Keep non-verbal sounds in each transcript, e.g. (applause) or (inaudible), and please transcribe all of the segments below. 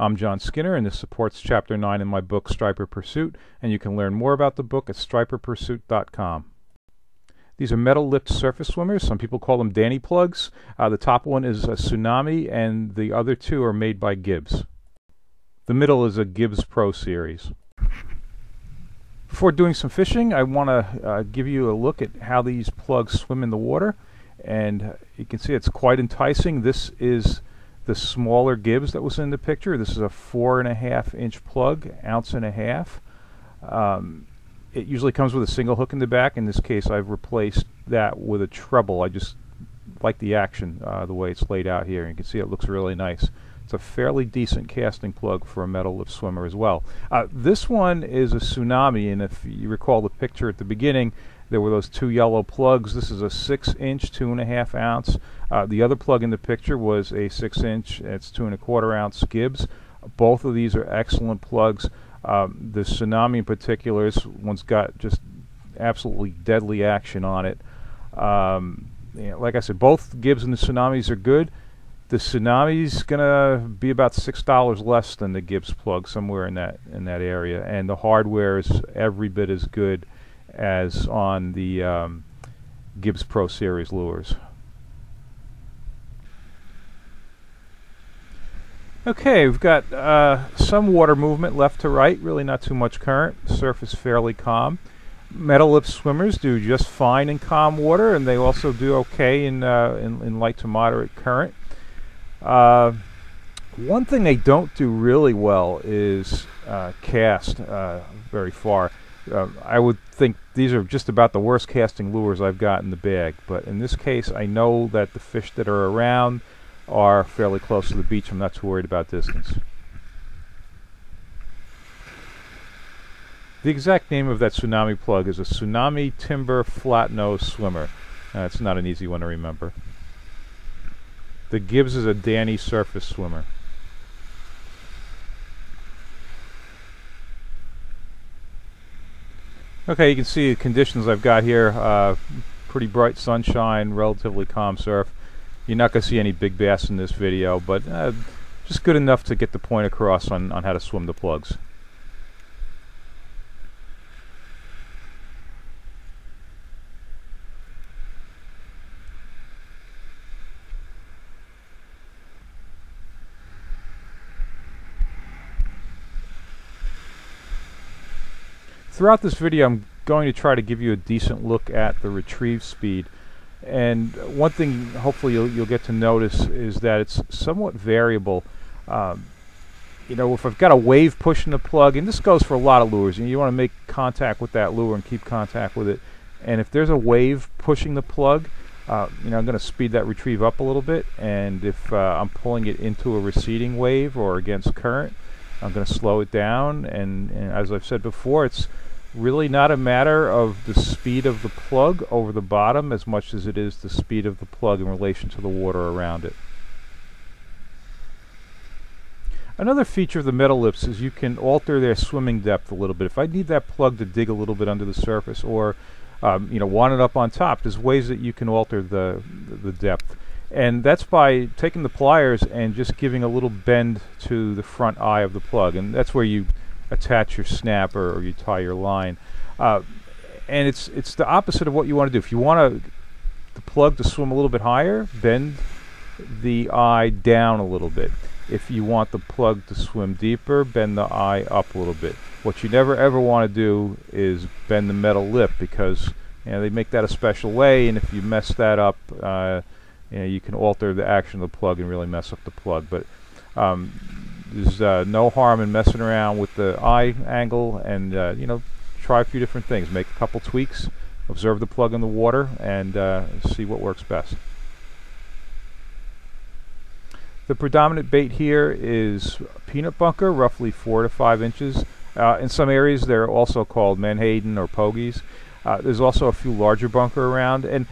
I'm John Skinner, and this supports Chapter 9 in my book Striper Pursuit, and you can learn more about the book at striperpursuit.com. These are metal-lipped surface swimmers. Some people call them Danny plugs. Uh, the top one is a Tsunami, and the other two are made by Gibbs. The middle is a Gibbs Pro Series. Before doing some fishing, I want to uh, give you a look at how these plugs swim in the water. And you can see it's quite enticing. This is the smaller Gibbs that was in the picture. This is a four and a half inch plug, ounce and a half. Um, it usually comes with a single hook in the back. In this case, I've replaced that with a treble. I just like the action, uh, the way it's laid out here. You can see it looks really nice. It's a fairly decent casting plug for a metal lip swimmer as well. Uh, this one is a Tsunami, and if you recall the picture at the beginning, there were those two yellow plugs. This is a six inch, two and a half ounce. Uh, the other plug in the picture was a six inch, it's two and a quarter ounce Gibbs. Both of these are excellent plugs. Um, the Tsunami in particular, this one's got just absolutely deadly action on it. Um, you know, like I said, both Gibbs and the Tsunamis are good. The Tsunami's gonna be about six dollars less than the Gibbs plug, somewhere in that in that area, and the hardware is every bit as good as on the um, Gibbs Pro Series lures. Okay, we've got uh, some water movement left to right, really not too much current. Surface fairly calm. Metal lip swimmers do just fine in calm water, and they also do okay in, uh, in, in, light to moderate current. Uh, one thing they don't do really well is uh, cast uh, very far. Uh, I would think these are just about the worst casting lures I've got in the bag, but in this case I know that the fish that are around are fairly close to the beach. I'm not too worried about distance. The exact name of that tsunami plug is a Tsunami Timber Flat Nose Swimmer. Uh, not an easy one to remember. The Gibbs is a Danny Surface Swimmer. Okay, you can see the conditions I've got here. Uh, pretty bright sunshine, relatively calm surf. You're not going to see any big bass in this video, but uh, just good enough to get the point across on, on how to swim the plugs. Throughout this video I'm going to try to give you a decent look at the retrieve speed and one thing hopefully you'll, you'll get to notice is that it's somewhat variable. Um, you know, if I've got a wave pushing the plug, and this goes for a lot of lures, and you want to make contact with that lure and keep contact with it. And if there's a wave pushing the plug, uh, you know, I'm going to speed that retrieve up a little bit. And if uh, I'm pulling it into a receding wave or against current, I'm going to slow it down. And, and as I've said before, it's really not a matter of the speed of the plug over the bottom as much as it is the speed of the plug in relation to the water around it. Another feature of the metal lips is you can alter their swimming depth a little bit. If I need that plug to dig a little bit under the surface or um, you know want it up on top, there's ways that you can alter the, the depth. And that's by taking the pliers and just giving a little bend to the front eye of the plug. And that's where you attach your snapper or you tie your line. Uh, and it's it's the opposite of what you want to do. If you want to the plug to swim a little bit higher, bend the eye down a little bit. If you want the plug to swim deeper, bend the eye up a little bit. What you never ever want to do is bend the metal lip because you know, they make that a special way, and if you mess that up, uh, you, know, you can alter the action of the plug and really mess up the plug. But um, there's uh, no harm in messing around with the eye angle and uh, you know try a few different things. Make a couple tweaks observe the plug in the water and uh, see what works best. The predominant bait here is peanut bunker roughly four to five inches. Uh, in some areas they're also called menhaden or pogies. Uh, there's also a few larger bunker around and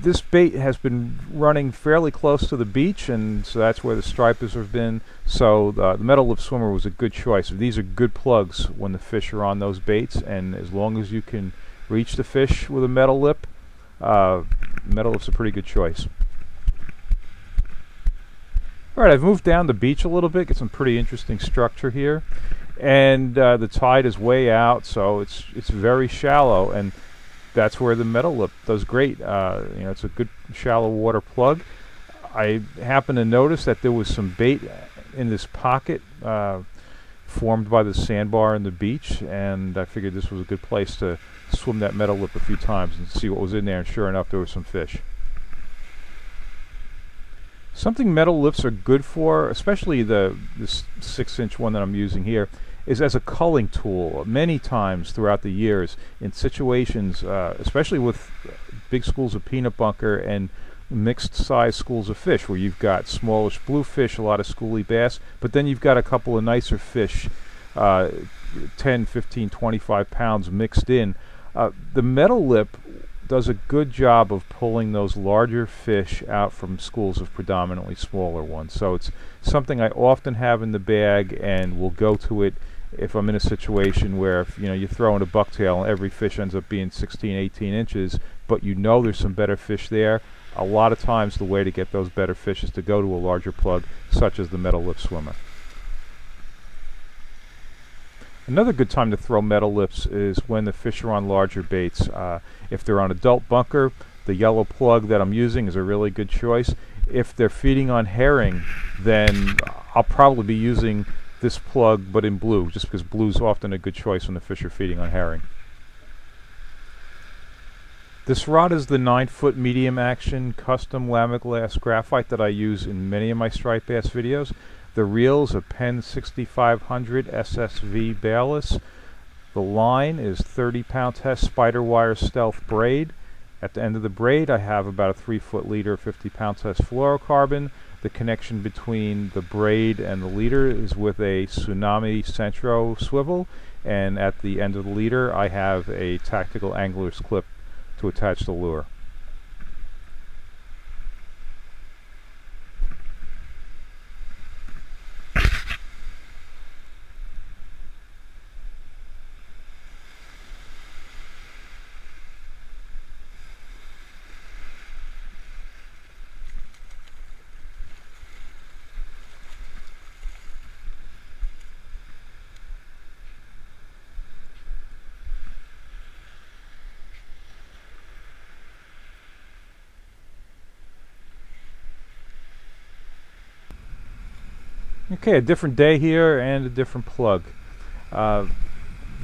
this bait has been running fairly close to the beach, and so that's where the stripers have been. So uh, the metal lip swimmer was a good choice. These are good plugs when the fish are on those baits, and as long as you can reach the fish with a metal lip, uh, metal lip's a pretty good choice. All right, I've moved down the beach a little bit, get some pretty interesting structure here. And uh, the tide is way out, so it's it's very shallow, and that's where the metal lip does great. Uh, you know, it's a good shallow water plug. I happened to notice that there was some bait in this pocket uh, formed by the sandbar and the beach, and I figured this was a good place to swim that metal lip a few times and see what was in there, and sure enough, there was some fish. Something metal lips are good for, especially the this six-inch one that I'm using here, is as a culling tool. Many times throughout the years, in situations, uh, especially with big schools of peanut bunker and mixed size schools of fish, where you've got smallish bluefish, a lot of schoolie bass, but then you've got a couple of nicer fish, uh, 10, 15, 25 pounds mixed in. Uh, the metal lip does a good job of pulling those larger fish out from schools of predominantly smaller ones. So it's something I often have in the bag and will go to it if I'm in a situation where if, you know you throw in a bucktail and every fish ends up being 16, 18 inches, but you know there's some better fish there. A lot of times the way to get those better fish is to go to a larger plug, such as the metal lip swimmer. Another good time to throw metal lips is when the fish are on larger baits. Uh, if they're on adult bunker, the yellow plug that I'm using is a really good choice. If they're feeding on herring, then I'll probably be using this plug but in blue, just because blue is often a good choice when the fish are feeding on herring. This rod is the 9 foot medium action custom Lamiglas graphite that I use in many of my striped bass videos. The reel is a Penn 6500 SSV bailless. The line is 30 pound test SpiderWire stealth braid. At the end of the braid I have about a 3 foot leader 50 pound test fluorocarbon. The connection between the braid and the leader is with a Tsunami Centro swivel and at the end of the leader I have a tactical angler's clip to attach the lure. Okay, a different day here and a different plug. Uh,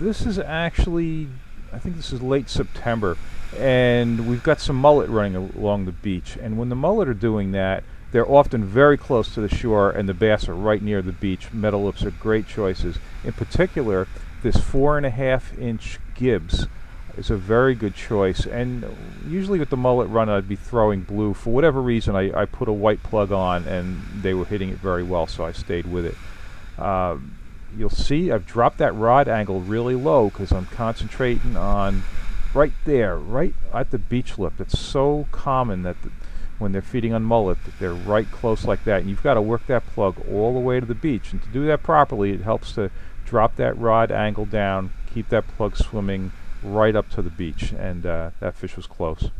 this is actually, I think this is late September, and we've got some mullet running along the beach. And when the mullet are doing that, they're often very close to the shore, and the bass are right near the beach. Metal lips are great choices. In particular, this four and a half inch Gibbs is a very good choice. And usually with the mullet run, I'd be throwing blue. For whatever reason, I, I put a white plug on, and they were hitting it very well, so I stayed with it. Uh, you'll see I've dropped that rod angle really low because I'm concentrating on right there, right at the beach lip. It's so common that the, when they're feeding on mullet that they're right close like that. And you've got to work that plug all the way to the beach. And to do that properly, it helps to drop that rod angle down, keep that plug swimming right up to the beach, and uh, that fish was close.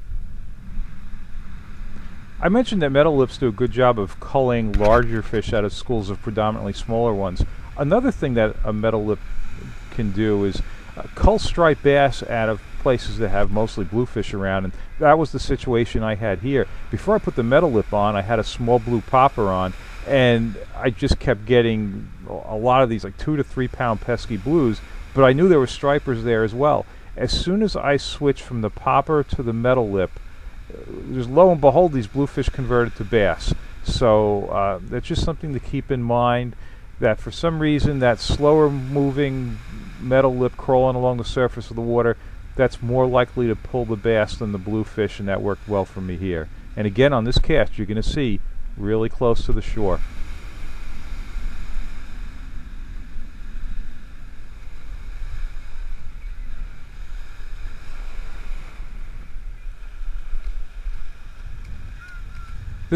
I mentioned that metal lips do a good job of culling larger fish out of schools of predominantly smaller ones. Another thing that a metal lip can do is uh, cull striped bass out of places that have mostly bluefish around, and that was the situation I had here. Before I put the metal lip on, I had a small blue popper on, and I just kept getting a lot of these like two to three pound pesky blues, but I knew there were stripers there as well. As soon as I switch from the popper to the metal lip, just lo and behold, these bluefish converted to bass. So uh, that's just something to keep in mind. That for some reason, that slower moving metal lip crawling along the surface of the water, that's more likely to pull the bass than the bluefish, and that worked well for me here. And again, on this cast, you're going to see really close to the shore.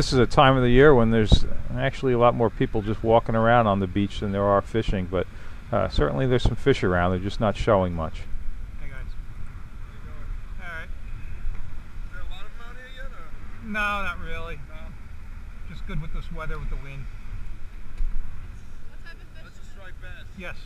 this is a time of the year when there's actually a lot more people just walking around on the beach than there are fishing, but uh, certainly there's some fish around. They're just not showing much. Hey guys, all right. Is there a lot of them right. yet, no, not really. No. Just good with this weather, with the wind. What type of fish? That's a striped bass. Yes.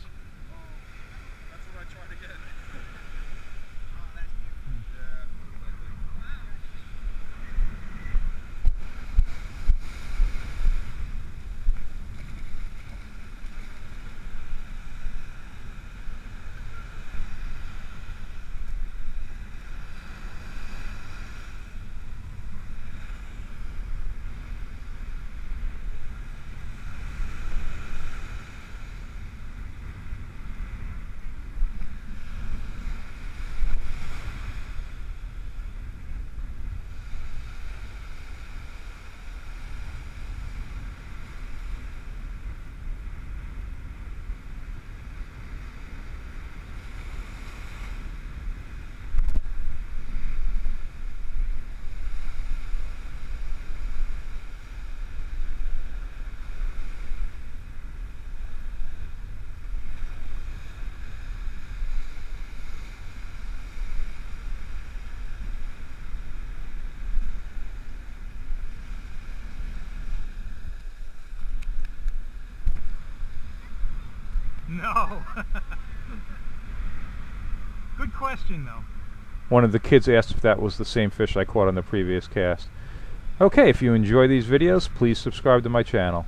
No. (laughs) Good question, though. One of the kids asked if that was the same fish I caught on the previous cast. Okay, if you enjoy these videos, please subscribe to my channel.